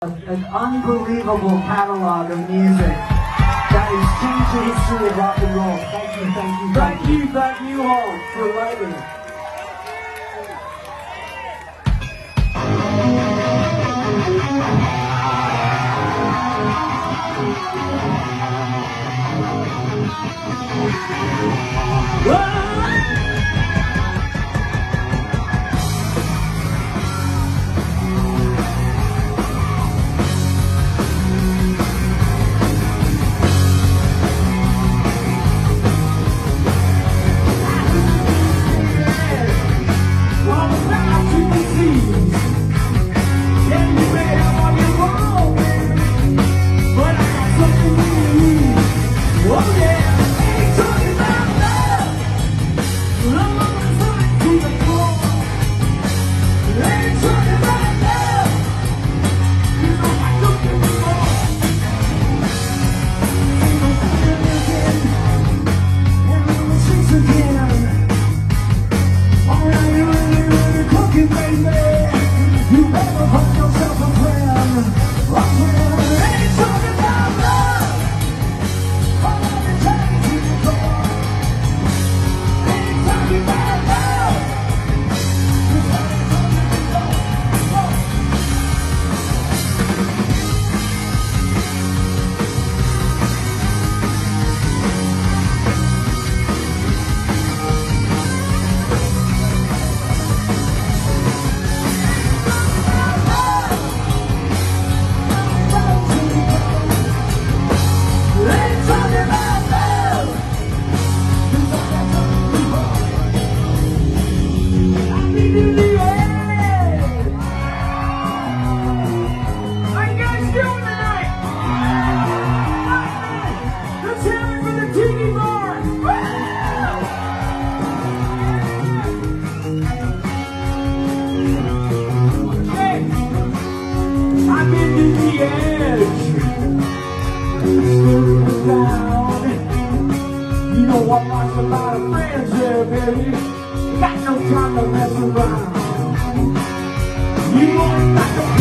an unbelievable catalog of music that has changed the history of rock and roll. Thank you, thank you, thank you, thank you all for Bye. Writing it. I lost a lot of friends there, baby. Got no time to mess around. You only got the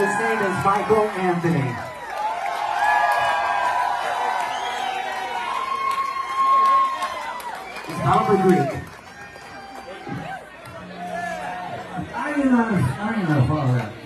His name is Michael Anthony. He's half a Greek. I ain't not, I ain't follow that.